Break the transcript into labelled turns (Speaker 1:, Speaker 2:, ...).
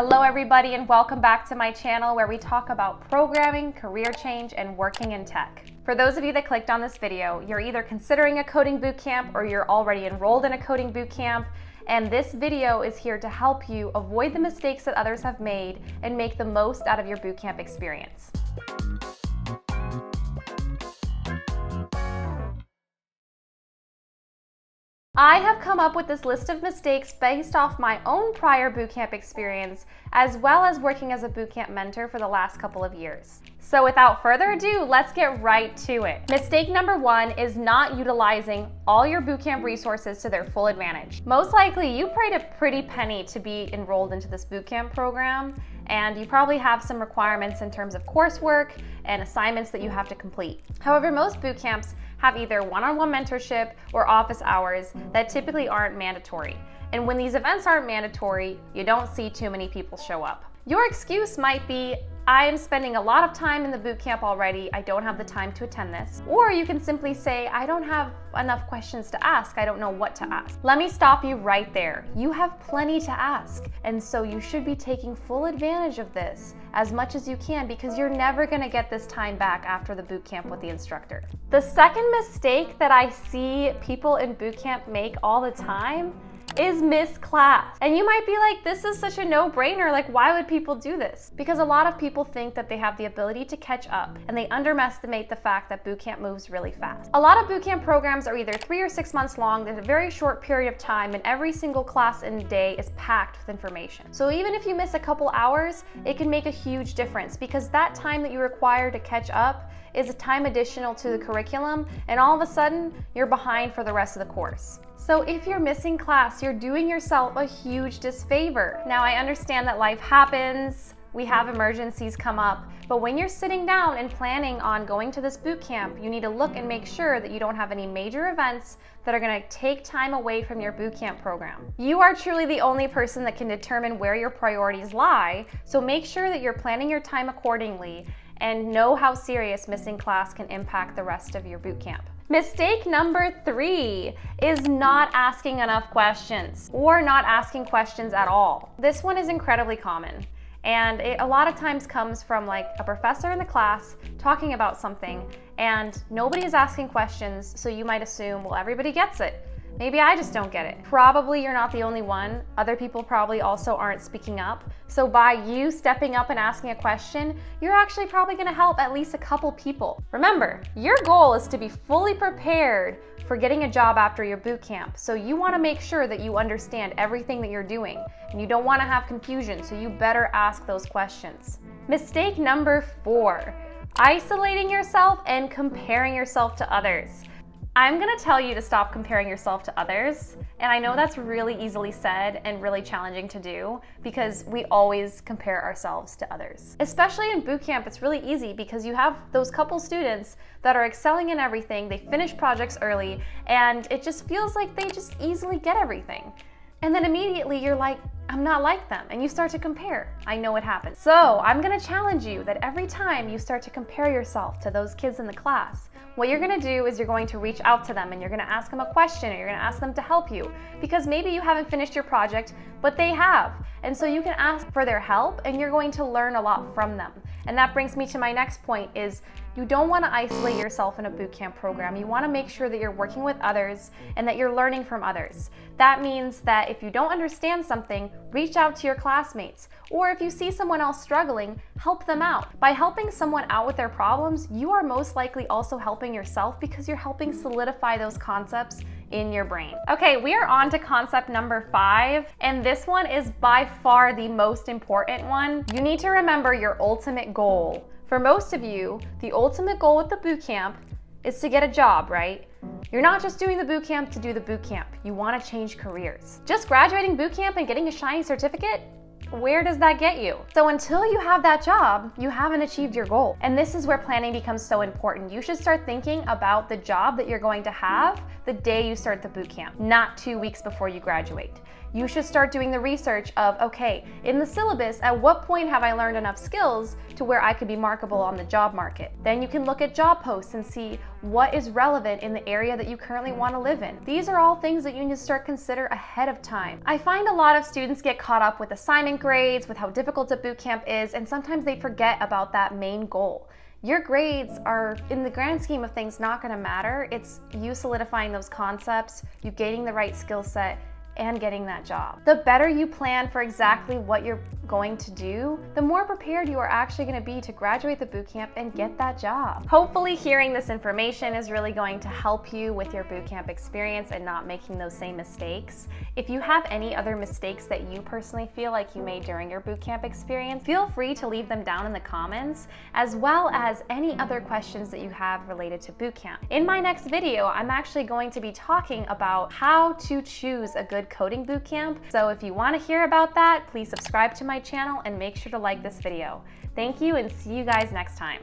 Speaker 1: Hello everybody and welcome back to my channel where we talk about programming, career change, and working in tech. For those of you that clicked on this video, you're either considering a coding bootcamp or you're already enrolled in a coding bootcamp, and this video is here to help you avoid the mistakes that others have made and make the most out of your bootcamp experience. I have come up with this list of mistakes based off my own prior bootcamp experience, as well as working as a bootcamp mentor for the last couple of years. So without further ado, let's get right to it. Mistake number one is not utilizing all your bootcamp resources to their full advantage. Most likely you paid a pretty penny to be enrolled into this bootcamp program, and you probably have some requirements in terms of coursework and assignments that you have to complete. However, most bootcamps have either one-on-one mentorship or office hours that typically aren't mandatory. And when these events aren't mandatory, you don't see too many people show up. Your excuse might be, I am spending a lot of time in the boot camp already, I don't have the time to attend this. Or you can simply say, I don't have enough questions to ask, I don't know what to ask. Let me stop you right there. You have plenty to ask, and so you should be taking full advantage of this as much as you can because you're never gonna get this time back after the boot camp with the instructor. The second mistake that I see people in boot camp make all the time is miss class. And you might be like, this is such a no-brainer, like why would people do this? Because a lot of people think that they have the ability to catch up and they underestimate the fact that bootcamp moves really fast. A lot of bootcamp programs are either three or six months long, there's a very short period of time and every single class and day is packed with information. So even if you miss a couple hours, it can make a huge difference because that time that you require to catch up is a time additional to the curriculum and all of a sudden you're behind for the rest of the course. So if you're missing class, you're doing yourself a huge disfavor. Now I understand that life happens, we have emergencies come up, but when you're sitting down and planning on going to this boot camp, you need to look and make sure that you don't have any major events that are gonna take time away from your boot camp program. You are truly the only person that can determine where your priorities lie, so make sure that you're planning your time accordingly and know how serious missing class can impact the rest of your boot camp. Mistake number three is not asking enough questions or not asking questions at all. This one is incredibly common. And it a lot of times comes from like a professor in the class talking about something and nobody is asking questions, so you might assume, well, everybody gets it. Maybe I just don't get it. Probably you're not the only one. Other people probably also aren't speaking up. So by you stepping up and asking a question, you're actually probably gonna help at least a couple people. Remember, your goal is to be fully prepared for getting a job after your boot camp. So you wanna make sure that you understand everything that you're doing and you don't wanna have confusion, so you better ask those questions. Mistake number four, isolating yourself and comparing yourself to others. I'm gonna tell you to stop comparing yourself to others. And I know that's really easily said and really challenging to do because we always compare ourselves to others. Especially in boot camp, it's really easy because you have those couple students that are excelling in everything, they finish projects early, and it just feels like they just easily get everything. And then immediately you're like, I'm not like them. And you start to compare. I know it happens. So I'm gonna challenge you that every time you start to compare yourself to those kids in the class, what you're gonna do is you're going to reach out to them and you're gonna ask them a question or you're gonna ask them to help you because maybe you haven't finished your project, but they have. And so you can ask for their help and you're going to learn a lot from them. And that brings me to my next point is you don't want to isolate yourself in a bootcamp program. You want to make sure that you're working with others and that you're learning from others. That means that if you don't understand something, reach out to your classmates. Or if you see someone else struggling, help them out. By helping someone out with their problems, you are most likely also helping yourself because you're helping solidify those concepts in your brain. Okay, we are on to concept number five, and this one is by far the most important one. You need to remember your ultimate goal. For most of you, the ultimate goal with the boot camp is to get a job, right? You're not just doing the boot camp to do the boot camp. You want to change careers. Just graduating boot camp and getting a shiny certificate where does that get you? So until you have that job, you haven't achieved your goal. And this is where planning becomes so important. You should start thinking about the job that you're going to have the day you start the boot camp, not two weeks before you graduate. you should start doing the research of, okay, in the syllabus, at what point have I learned enough skills to where I could be marketable on the job market? Then you can look at job posts and see what is relevant in the area that you currently want to live in. These are all things that you need to start consider ahead of time. I find a lot of students get caught up with assignment grades, with how difficult a boot camp is, and sometimes they forget about that main goal your grades are, in the grand scheme of things, not gonna matter. It's you solidifying those concepts, you gaining the right skill set, and getting that job. The better you plan for exactly what you're going to do, the more prepared you are actually going to be to graduate the bootcamp and get that job. Hopefully hearing this information is really going to help you with your bootcamp experience and not making those same mistakes. If you have any other mistakes that you personally feel like you made during your bootcamp experience, feel free to leave them down in the comments, as well as any other questions that you have related to bootcamp. In my next video, I'm actually going to be talking about how to choose a good coding bootcamp. So if you want to hear about that, please subscribe to my channel and make sure to like this video. Thank you and see you guys next time.